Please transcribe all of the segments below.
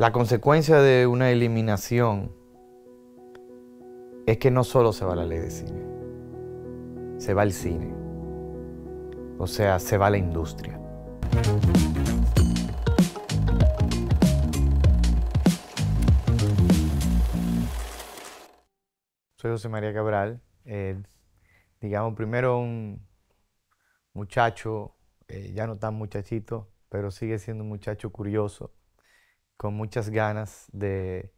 La consecuencia de una eliminación es que no solo se va la ley de cine, se va el cine, o sea, se va la industria. Soy José María Cabral, eh, digamos primero un muchacho, eh, ya no tan muchachito, pero sigue siendo un muchacho curioso, con muchas ganas de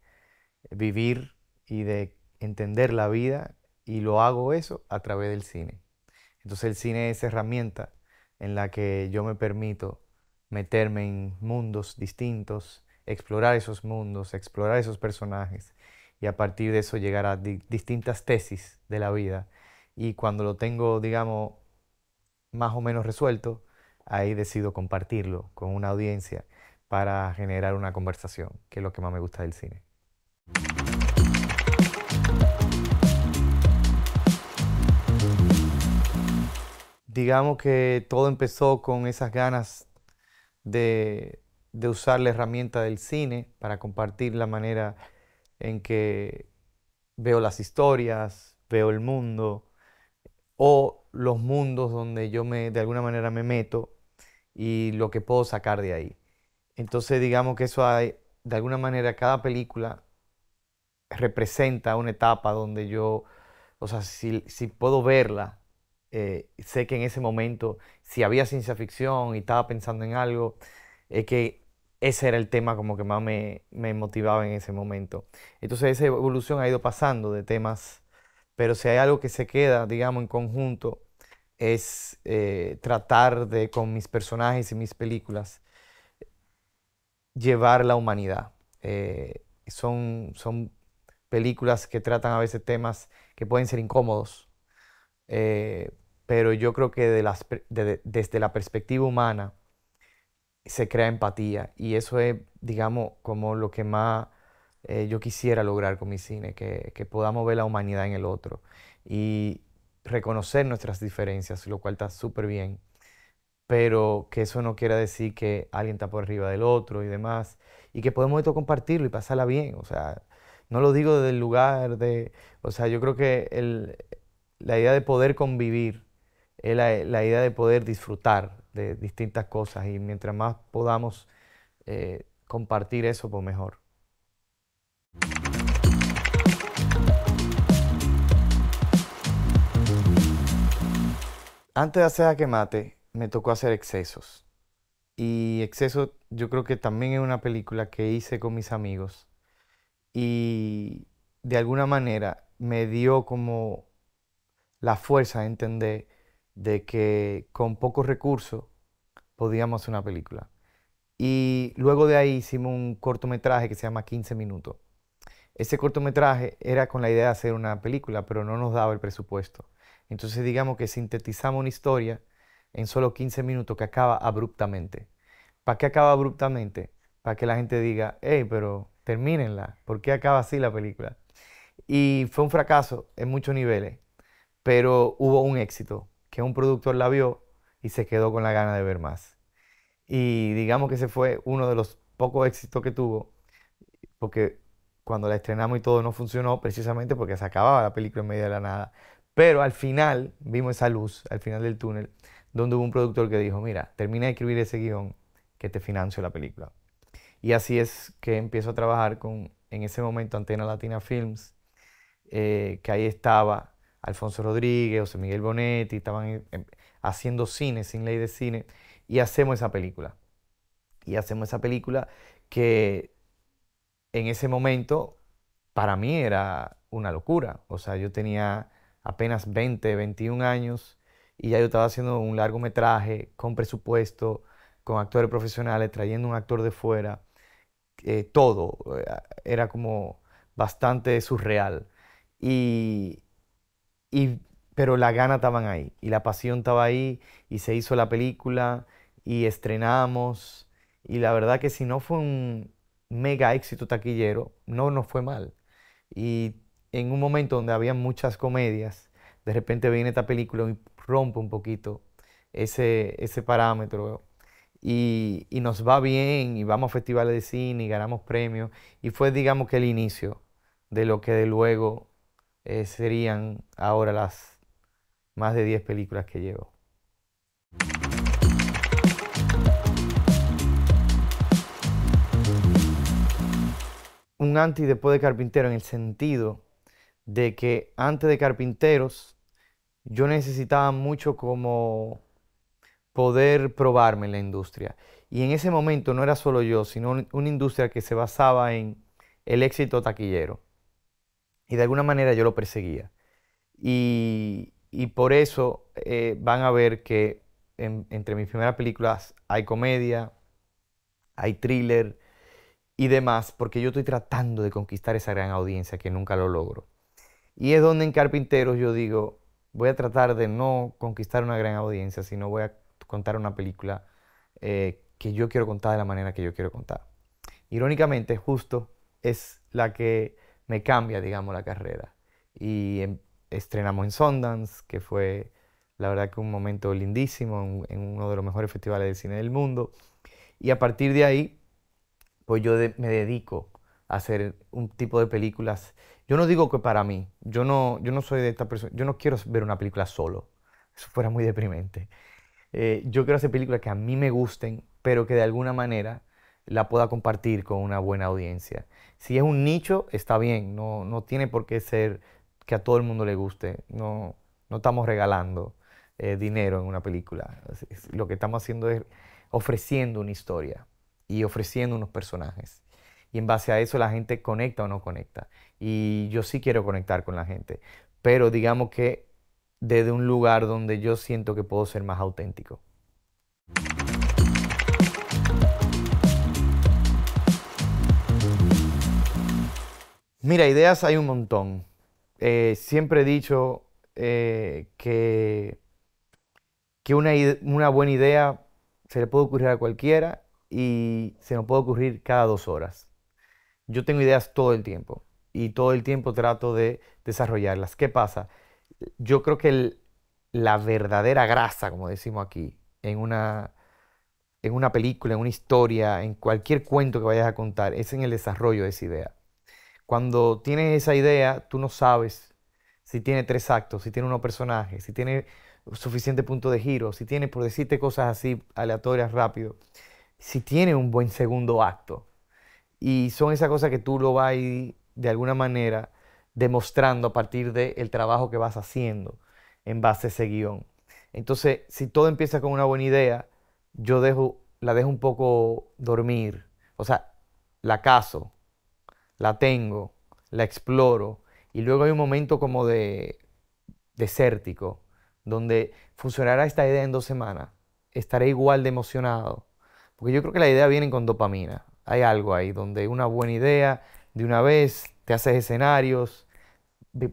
vivir y de entender la vida y lo hago eso a través del cine. Entonces el cine es herramienta en la que yo me permito meterme en mundos distintos, explorar esos mundos, explorar esos personajes y a partir de eso llegar a distintas tesis de la vida. Y cuando lo tengo, digamos, más o menos resuelto, ahí decido compartirlo con una audiencia para generar una conversación, que es lo que más me gusta del cine. Digamos que todo empezó con esas ganas de, usar la herramienta del cine para compartir la manera en que veo las historias, veo el mundo o los mundos donde yo me, de alguna manera me meto y lo que puedo sacar de ahí. Entonces digamos que eso hay, de alguna manera cada película representa una etapa donde yo, o sea, si, puedo verla, eh, sé que en ese momento, si había ciencia ficción y estaba pensando en algo, es que ese era el tema como que más me, motivaba en ese momento. Entonces esa evolución ha ido pasando de temas, pero si hay algo que se queda, digamos, en conjunto, es eh, tratar de, con mis personajes y mis películas, llevar la humanidad. Eh, son, son películas que tratan a veces temas que pueden ser incómodos, eh, pero yo creo que desde la perspectiva humana se crea empatía y eso es, digamos, como lo que más eh, yo quisiera lograr con mi cine, que, que podamos ver la humanidad en el otro y reconocer nuestras diferencias, lo cual está súper bien pero que eso no quiera decir que alguien está por arriba del otro y demás, y que podemos esto compartirlo y pasarla bien, o sea, no lo digo desde el lugar de, o sea, yo creo que la idea de poder convivir es la, idea de poder disfrutar de distintas cosas y mientras más podamos eh, compartir eso, pues mejor. Antes de hacer a que mate, me tocó hacer excesos. Y exceso yo creo que también es una película que hice con mis amigos. Y de alguna manera me dio como la fuerza de entender de que con pocos recursos podíamos hacer una película. Y luego de ahí hicimos un cortometraje que se llama 15 minutos. Ese cortometraje era con la idea de hacer una película, pero no nos daba el presupuesto. Entonces digamos que sintetizamos una historia en solo 15 minutos que acaba abruptamente. ¿Para qué acaba abruptamente? Para que la gente diga, hey, pero termínenla, ¿por qué acaba así la película? Y fue un fracaso en muchos niveles, pero hubo un éxito, que un productor la vio y se quedó con la gana de ver más. Y digamos que ese fue uno de los pocos éxitos que tuvo, porque cuando la estrenamos y todo no funcionó, precisamente porque se acababa la película en medio de la nada. Pero al final vimos esa luz, al final del túnel, donde hubo un productor que dijo, mira, termina de escribir ese guion que te financio la película. Y así es que empiezo a trabajar con, en ese momento, Antena Latina Films, eh, que ahí estaba Alfonso Rodríguez, José Miguel Bonetti, estaban haciendo cine, sin ley de cine, y hacemos esa película. Y hacemos esa película que en ese momento para mí era una locura. O sea, yo tenía apenas 20, 21 años y ya yo estaba haciendo un largometraje con presupuesto, con actores profesionales, trayendo un actor de fuera, eh, todo, eh, era como bastante surreal. Y, y, pero la gana estaban ahí, y la pasión estaba ahí, y se hizo la película, y estrenamos, y la verdad que si no fue un mega éxito taquillero, no nos fue mal. Y en un momento donde había muchas comedias, de repente viene esta película y rompe un poquito ese, ese parámetro y, nos va bien y vamos a festivales de cine y ganamos premios. Y fue, digamos, que el inicio de lo que de luego eh, serían ahora las más de 10 películas que llevo. Un antes y después de Carpintero en el sentido de que antes de Carpinteros yo necesitaba mucho como poder probarme en la industria. Y en ese momento no era solo yo, sino una industria que se basaba en el éxito taquillero. Y de alguna manera yo lo perseguía. Y, por eso eh, van a ver que entre mis primeras películas hay comedia, hay thriller y demás, porque yo estoy tratando de conquistar esa gran audiencia que nunca lo logro. Y es donde en Carpinteros yo digo, voy a tratar de no conquistar una gran audiencia, sino voy a contar una película eh, que yo quiero contar de la manera que yo quiero contar. Irónicamente, justo es la que me cambia, digamos, la carrera. Y em, estrenamos en Sundance, que fue la verdad que un momento lindísimo, en, uno de los mejores festivales de cine del mundo. Y a partir de ahí, pues yo me dedico a hacer un tipo de películas. Yo no digo que para mí, yo no, yo no soy de esta persona, yo no quiero ver una película solo. Eso fuera muy deprimente. Eh, yo quiero hacer películas que a mí me gusten, pero que de alguna manera la pueda compartir con una buena audiencia. Si es un nicho, está bien, no, no tiene por qué ser que a todo el mundo le guste, no, no estamos regalando eh, dinero en una película, lo que estamos haciendo es ofreciendo una historia y ofreciendo unos personajes. Y en base a eso la gente conecta o no conecta. Y yo sí quiero conectar con la gente, pero digamos que desde un lugar donde yo siento que puedo ser más auténtico. Mira, ideas hay un montón. Eh, siempre he dicho eh, que, que una, una, buena idea se le puede ocurrir a cualquiera y se nos puede ocurrir cada dos horas. Yo tengo ideas todo el tiempo y todo el tiempo trato de desarrollarlas. ¿Qué pasa? yo creo que la verdadera grasa, como decimos aquí, en una, en una película, en una historia, en cualquier cuento que vayas a contar, es en el desarrollo de esa idea. Cuando tienes esa idea, tú no sabes si tiene tres actos, si tiene unos personajes, si tiene suficiente punto de giro, si tiene, por decirte cosas así aleatorias rápido, si tiene un buen segundo acto. Y son esas cosas que tú lo vas de alguna manera demostrando a partir del trabajo que vas haciendo en base a ese guion. Entonces, si todo empieza con una buena idea, yo dejo, la dejo un poco dormir. O sea, la caso, la tengo, la exploro, y luego hay un momento como de desértico, donde funcionará esta idea en dos semanas. Estaré igual de emocionado. Porque yo creo que la idea viene con dopamina. Hay algo ahí donde una buena idea de una vez te haces escenarios,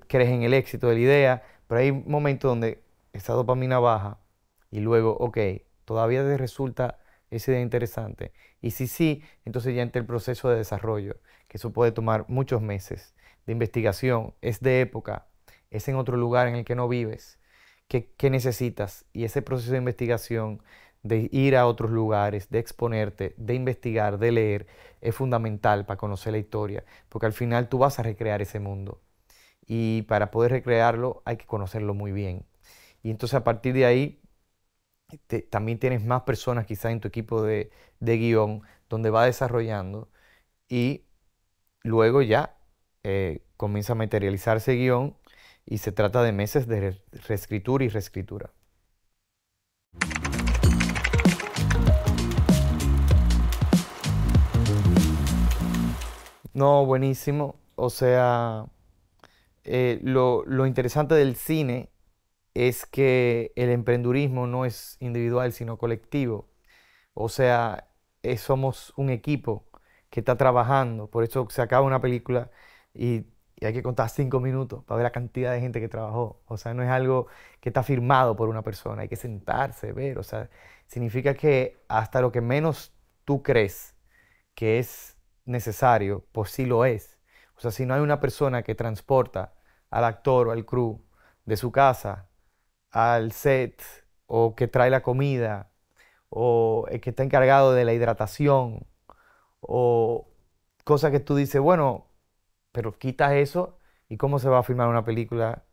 crees en el éxito de la idea, pero hay momentos donde esa dopamina baja y luego, ok, todavía te resulta esa idea interesante. Y si sí, entonces ya entra el proceso de desarrollo, que eso puede tomar muchos meses de investigación, es de época, es en otro lugar en el que no vives. ¿Qué, qué necesitas? Y ese proceso de investigación, de ir a otros lugares, de exponerte, de investigar, de leer, es fundamental para conocer la historia, porque al final tú vas a recrear ese mundo. Y para poder recrearlo hay que conocerlo muy bien. Y entonces a partir de ahí también tienes más personas quizás en tu equipo de, guion donde va desarrollando y luego ya eh, comienza a materializarse guion y se trata de meses de reescritura y reescritura. No, buenísimo. O sea, eh, lo, interesante del cine es que el emprendurismo no es individual, sino colectivo. O sea, somos un equipo que está trabajando. Por eso se acaba una película y, hay que contar cinco minutos para ver la cantidad de gente que trabajó. O sea, no es algo que está firmado por una persona. Hay que sentarse, ver. O sea, significa que hasta lo que menos tú crees que es necesario, pues sí lo es. O sea, si no hay una persona que transporta al actor o al crew de su casa al set o que trae la comida o el que está encargado de la hidratación, o cosas que tú dices, bueno, pero quitas eso y cómo se va a filmar una película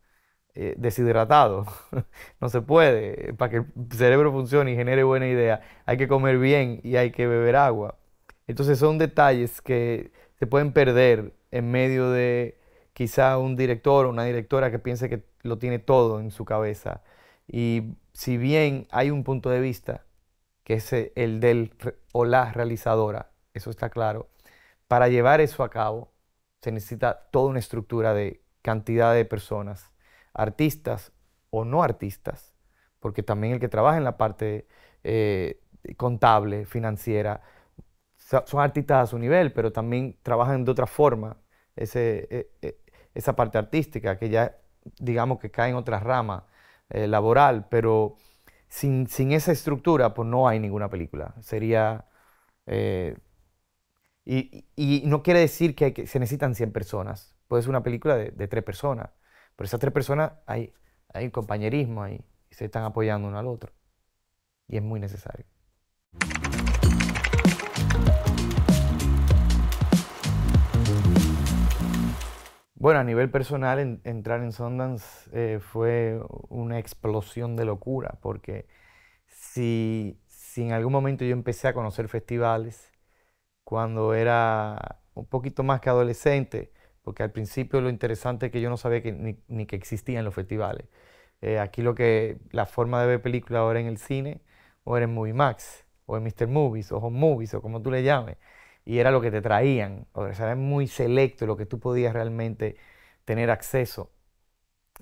eh, deshidratado. no se puede. Para que el cerebro funcione y genere buena idea, hay que comer bien y hay que beber agua. Entonces son detalles que se pueden perder en medio de quizá un director o una directora que piense que lo tiene todo en su cabeza. Y si bien hay un punto de vista, que es el del o la realizadora, eso está claro, para llevar eso a cabo se necesita toda una estructura de cantidad de personas, artistas o no artistas, porque también el que trabaja en la parte eh, contable, financiera, son artistas a su nivel, pero también trabajan de otra forma ese, e, e, esa parte artística, que ya digamos que cae en otra rama eh, laboral, pero sin, esa estructura, pues no hay ninguna película. Sería... Eh, y, no quiere decir que, se necesitan 100 personas. Puede ser una película de, tres personas. Pero esas tres personas hay, hay compañerismo ahí. Y se están apoyando uno al otro. Y es muy necesario. Bueno, a nivel personal, entrar en Sundance eh, fue una explosión de locura, porque si, si, en algún momento yo empecé a conocer festivales, cuando era un poquito más que adolescente, porque al principio lo interesante es que yo no sabía ni, que existían los festivales. Eh, aquí lo que, la forma de ver películas ahora en el cine, o era en Movie Max, o en Mr. Movies, o Home Movies, o como tú le llames y era lo que te traían, o sea, era muy selecto lo que tú podías realmente tener acceso.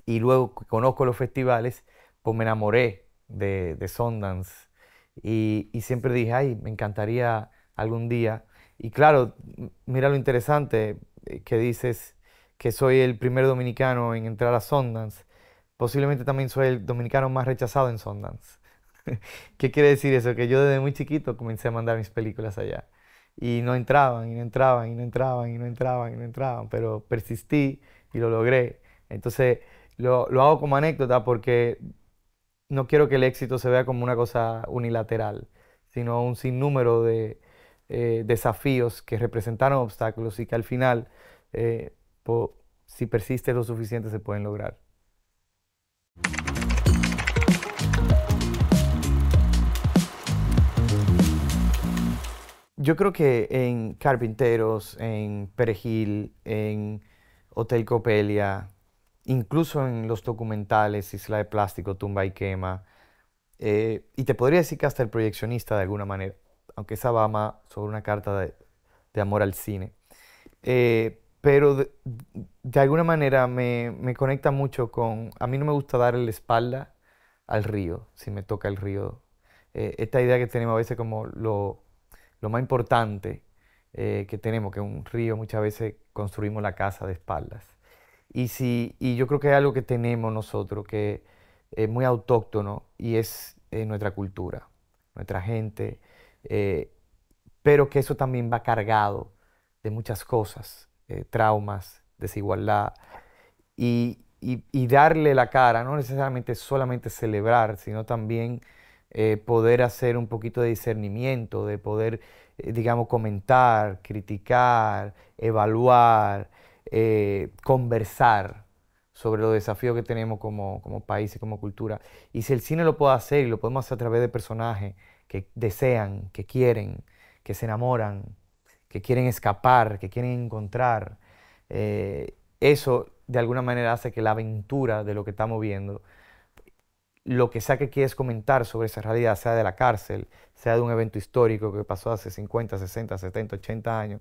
Y luego conozco los festivales, pues me enamoré de, de Sundance y, y, siempre dije, ay, me encantaría algún día. Y claro, mira lo interesante eh, que dices que soy el primer dominicano en entrar a Sundance. Posiblemente también soy el dominicano más rechazado en Sundance. ¿Qué quiere decir eso? Que yo desde muy chiquito comencé a mandar mis películas allá y no entraban, y no entraban, y no entraban, y no entraban, y no entraban, pero persistí y lo logré. Entonces, lo, lo hago como anécdota porque no quiero que el éxito se vea como una cosa unilateral, sino un sinnúmero de eh, desafíos que representaron obstáculos y que al final, eh, si persiste lo suficiente, se pueden lograr. Yo creo que en Carpinteros, en Perejil, en Hotel Copelia, incluso en los documentales Isla de Plástico, Tumba y Quema, eh, y te podría decir que hasta el proyeccionista de alguna manera, aunque esa va más sobre una carta de, amor al cine. Eh, pero de, alguna manera me, conecta mucho con, a mí no me gusta darle la espalda al río, si me toca el río. Eh, esta idea que tenemos a veces como lo lo más importante eh, que tenemos, que un río muchas veces construimos la casa de espaldas. Y, si, y yo creo que hay algo que tenemos nosotros que es muy autóctono y es eh, nuestra cultura, nuestra gente, eh, pero que eso también va cargado de muchas cosas, traumas, desigualdad, y, y, darle la cara, no necesariamente solamente celebrar, sino también eh, poder hacer un poquito de discernimiento, de poder, eh, digamos, comentar, criticar, evaluar, eh, conversar sobre los desafíos que tenemos como, como, país y como cultura. Y si el cine lo puede hacer y lo podemos hacer a través de personajes que desean, que quieren, que se enamoran, que quieren escapar, que quieren encontrar, eso de alguna manera hace que la aventura de lo que estamos viendo lo que sea que quieres comentar sobre esa realidad, sea de la cárcel, sea de un evento histórico que pasó hace 50, 60, 70, 80 años,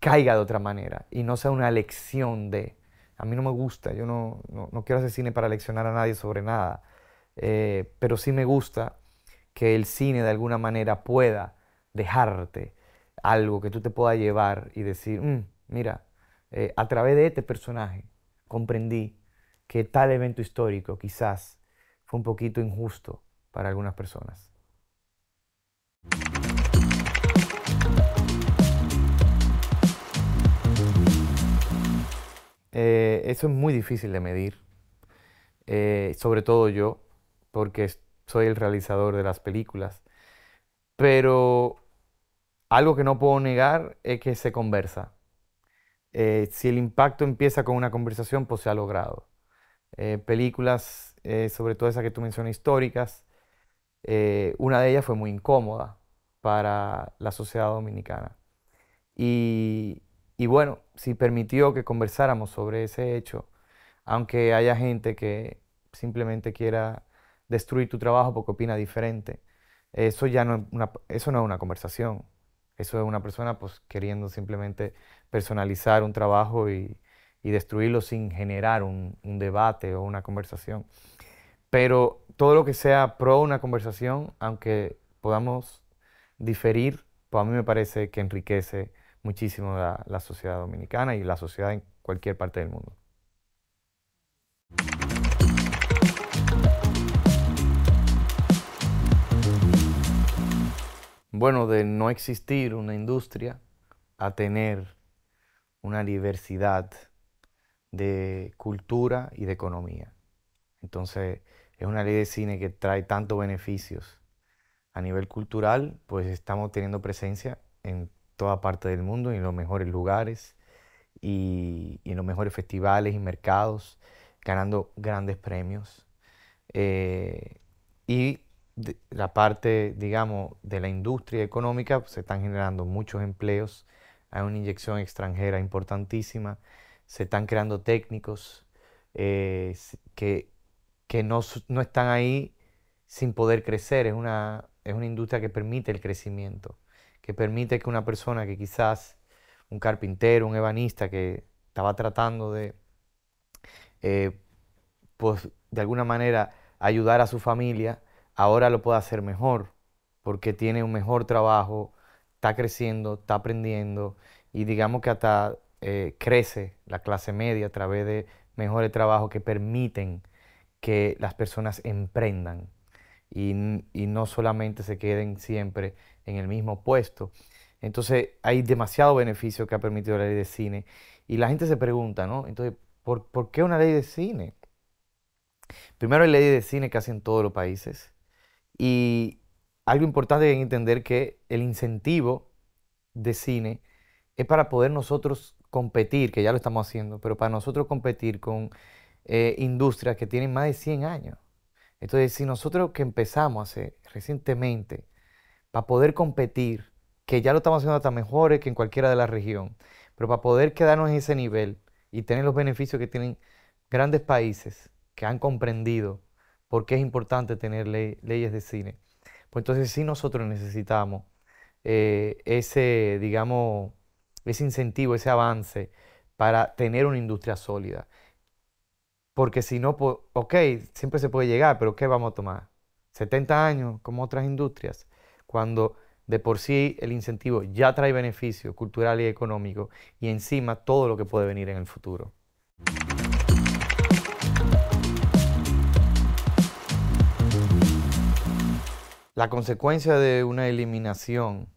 caiga de otra manera y no sea una lección de, a mí no me gusta, yo no, quiero hacer cine para leccionar a nadie sobre nada, eh, pero sí me gusta que el cine de alguna manera pueda dejarte algo que tú te puedas llevar y decir, mm, mira, eh, a través de este personaje comprendí que tal evento histórico quizás fue un poquito injusto para algunas personas. Eh, eso es muy difícil de medir, eh, sobre todo yo, porque soy el realizador de las películas. Pero algo que no puedo negar es que se conversa. Eh, si el impacto empieza con una conversación, pues se ha logrado. Películas, eh, sobre todo esa que tú mencionas, históricas, una de ellas fue muy incómoda para la sociedad dominicana. Y, y bueno, si permitió que conversáramos sobre ese hecho, aunque haya gente que simplemente quiera destruir tu trabajo porque opina diferente, eso ya no es una, eso no es una conversación. Eso es una persona pues queriendo simplemente personalizar un trabajo y, destruirlo sin generar un, debate o una conversación. Pero todo lo que sea pro una conversación, aunque podamos diferir, pues a mí me parece que enriquece muchísimo la sociedad dominicana y la sociedad en cualquier parte del mundo. Bueno, de no existir una industria a tener una diversidad de cultura y de economía. Entonces, es una ley de cine que trae tantos beneficios. A nivel cultural, pues estamos teniendo presencia en toda parte del mundo, en los mejores lugares y, en los mejores festivales y mercados, ganando grandes premios. Eh, y la parte, digamos, de la industria económica, pues, se están generando muchos empleos, hay una inyección extranjera importantísima, se están creando técnicos eh, que, que no, no, están ahí sin poder crecer, es una, es una industria que permite el crecimiento, que permite que una persona que quizás, un carpintero, un ebanista que estaba tratando de, eh, pues, de alguna manera ayudar a su familia, ahora lo puede hacer mejor, porque tiene un mejor trabajo, está creciendo, está aprendiendo y digamos que hasta eh, crece la clase media a través de mejores trabajos que permiten que las personas emprendan y, no solamente se queden siempre en el mismo puesto. Entonces hay demasiado beneficio que ha permitido la ley de cine y la gente se pregunta, ¿no? Entonces, ¿por, ¿por qué una ley de cine? Primero hay ley de cine casi en todos los países. Y algo importante es entender que el incentivo de cine es para poder nosotros competir, que ya lo estamos haciendo, pero para nosotros competir con eh, industrias que tienen más de 100 años. Entonces, si nosotros que empezamos a hacer recientemente, para poder competir, que ya lo estamos haciendo hasta mejores que en cualquiera de la región, pero para poder quedarnos en ese nivel y tener los beneficios que tienen grandes países que han comprendido por qué es importante tener leyes de cine. Pues entonces sí nosotros necesitamos eh, ese, digamos, ese incentivo, ese avance para tener una industria sólida. Porque si no, pues, ok, siempre se puede llegar, pero ¿qué vamos a tomar? 70 años como otras industrias, cuando de por sí el incentivo ya trae beneficio cultural y económico y encima todo lo que puede venir en el futuro. La consecuencia de una eliminación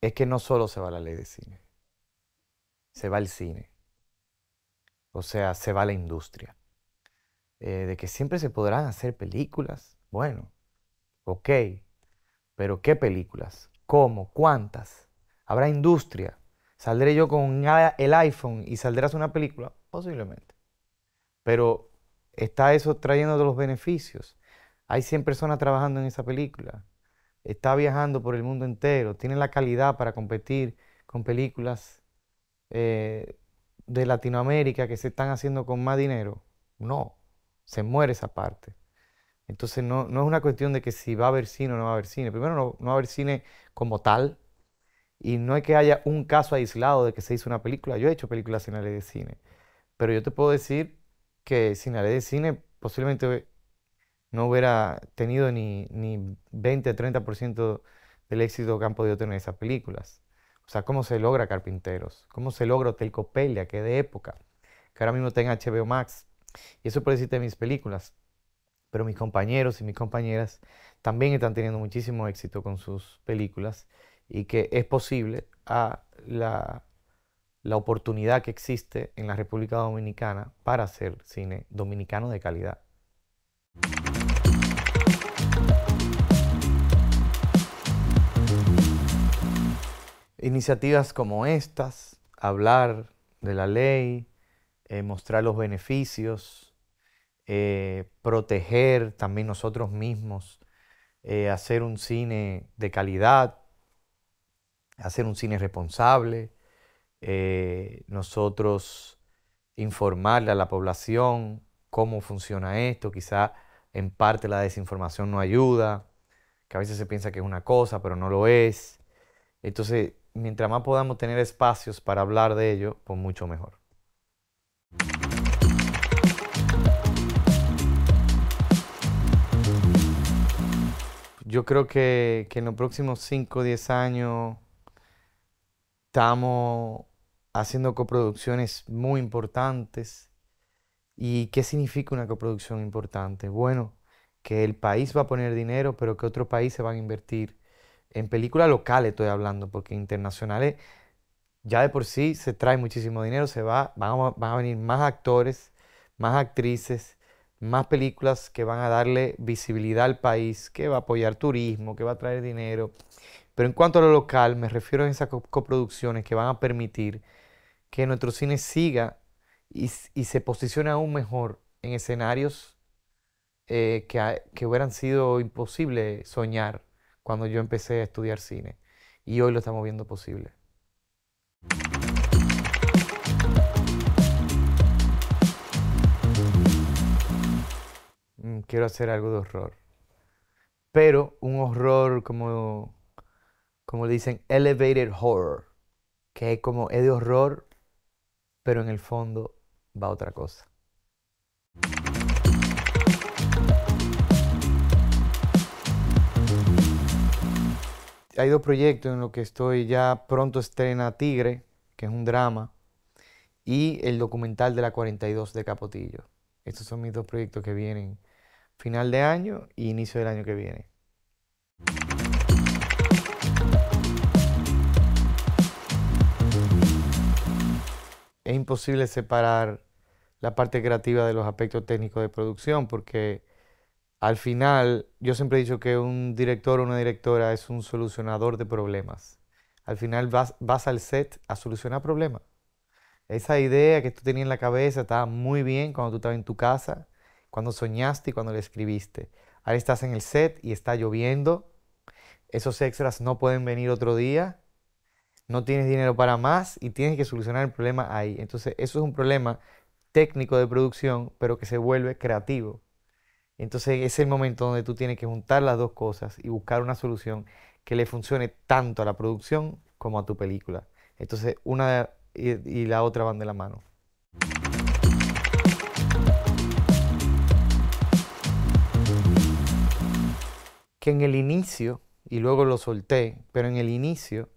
es que no solo se va la ley de cine, se va el cine, o sea, se va la industria. Eh, de que siempre se podrán hacer películas, bueno, ok, pero ¿qué películas? ¿Cómo? ¿Cuántas? ¿Habrá industria? ¿Saldré yo con el iPhone y saldrás una película? Posiblemente. Pero está eso trayendo los beneficios. Hay 100 personas trabajando en esa película. Está viajando por el mundo entero. Tiene la calidad para competir con películas eh, de Latinoamérica que se están haciendo con más dinero. No, se muere esa parte. Entonces no, no, es una cuestión de que si va a haber cine o no va a haber cine. Primero no, no va a haber cine como tal. Y no es que haya un caso aislado de que se hizo una película. Yo he hecho películas sin la ley de cine. Pero yo te puedo decir que sin la ley de cine posiblemente no hubiera tenido ni, ni 20, 30% del éxito que han podido tener esas películas. O sea, cómo se logra Carpinteros, cómo se logra Hotel Copelia, que de época, que ahora mismo está en HBO Max. Y eso por decirte mis películas. Pero mis compañeros y mis compañeras también están teniendo muchísimo éxito con sus películas y que es posible a la, la oportunidad que existe en la República Dominicana para hacer cine dominicano de calidad. Iniciativas como estas, hablar de la ley, eh, mostrar los beneficios, eh, proteger también nosotros mismos, eh, hacer un cine de calidad, hacer un cine responsable, nosotros informarle a la población cómo funciona esto, quizá en parte la desinformación no ayuda, que a veces se piensa que es una cosa, pero no lo es. Entonces, mientras más podamos tener espacios para hablar de ello, pues mucho mejor. Yo creo que, en los próximos 5 o 10 años estamos haciendo coproducciones muy importantes. ¿Y qué significa una coproducción importante? Bueno, que el país va a poner dinero, pero que otros países van a invertir en películas locales estoy hablando, porque internacionales ya de por sí se trae muchísimo dinero, se va, van a, venir más actores, más actrices, más películas que van a darle visibilidad al país, que va a apoyar turismo, que va a traer dinero. Pero en cuanto a lo local, me refiero a esas coproducciones que van a permitir que nuestro cine siga y, se posicione aún mejor en escenarios eh, que, que hubieran sido imposible soñar cuando yo empecé a estudiar cine. Y hoy lo estamos viendo posible. Mm, quiero hacer algo de horror. Pero un horror como, como dicen, elevated horror. Que es como, es de horror, pero en el fondo va otra cosa. Hay dos proyectos en los que estoy ya pronto estrena Tigre, que es un drama, y el documental de la 42 de Capotillo. Estos son mis dos proyectos que vienen final de año y inicio del año que viene. Es imposible separar la parte creativa de los aspectos técnicos de producción porque al final, yo siempre he dicho que un director o una directora es un solucionador de problemas. Al final vas, al set a solucionar problemas. Esa idea que tú tenías en la cabeza estaba muy bien cuando tú estabas en tu casa, cuando soñaste y cuando le escribiste. Ahora estás en el set y está lloviendo. Esos extras no pueden venir otro día. No tienes dinero para más y tienes que solucionar el problema ahí. Entonces, eso es un problema técnico de producción, pero que se vuelve creativo. Entonces es el momento donde tú tienes que juntar las dos cosas y buscar una solución que le funcione tanto a la producción como a tu película. Entonces una y, la otra van de la mano. Que en el inicio, y luego lo solté, pero en el inicio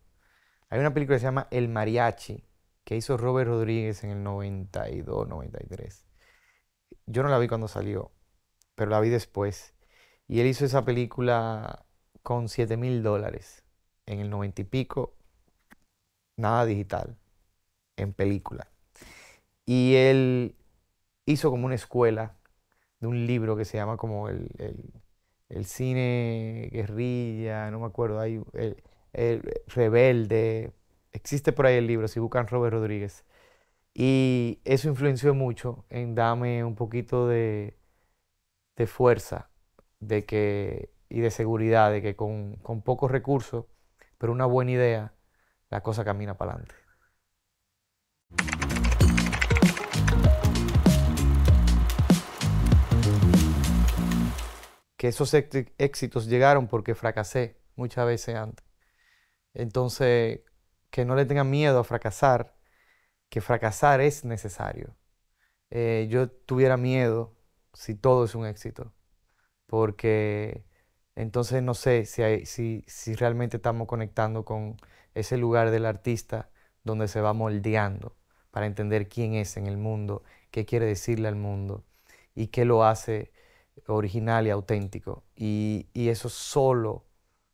hay una película que se llama El Mariachi, que hizo Robert Rodríguez en el 92, 93. Yo no la vi cuando salió, pero la vi después. Y él hizo esa película con 7 mil dólares en el 90 y pico, nada digital, en película. Y él hizo como una escuela de un libro que se llama como el, cine guerrilla, no me acuerdo, hay el, el, rebelde, existe por ahí el libro, si buscan Robert Rodríguez. Y eso influenció mucho en darme un poquito de, de fuerza de que, y de seguridad de que con, con pocos recursos, pero una buena idea, la cosa camina para adelante. Que esos éxitos llegaron porque fracasé muchas veces antes. Entonces, que no le tengan miedo a fracasar, que fracasar es necesario. Eh, yo tuviera miedo si todo es un éxito. Porque entonces no sé si, si, si realmente estamos conectando con ese lugar del artista donde se va moldeando para entender quién es en el mundo, qué quiere decirle al mundo y qué lo hace original y auténtico. Y, eso solo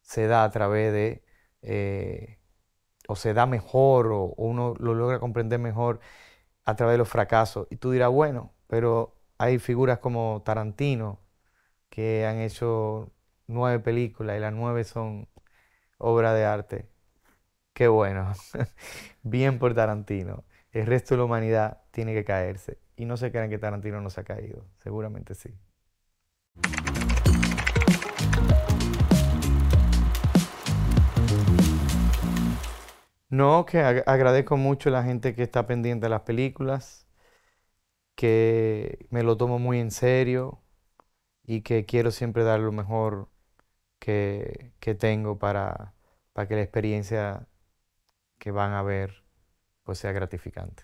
se da a través de, eh, o se da mejor, o, uno lo logra comprender mejor a través de los fracasos. Y tú dirás, bueno, pero hay figuras como Tarantino que han hecho nueve películas y las nueve son obra de arte. Qué bueno. Bien por Tarantino. El resto de la humanidad tiene que caerse. Y no se crean que Tarantino no se ha caído. Seguramente sí. No, que agradezco mucho a la gente que está pendiente de las películas, que me lo tomo muy en serio y que quiero siempre dar lo mejor que, que tengo para, para que la experiencia que van a ver pues sea gratificante.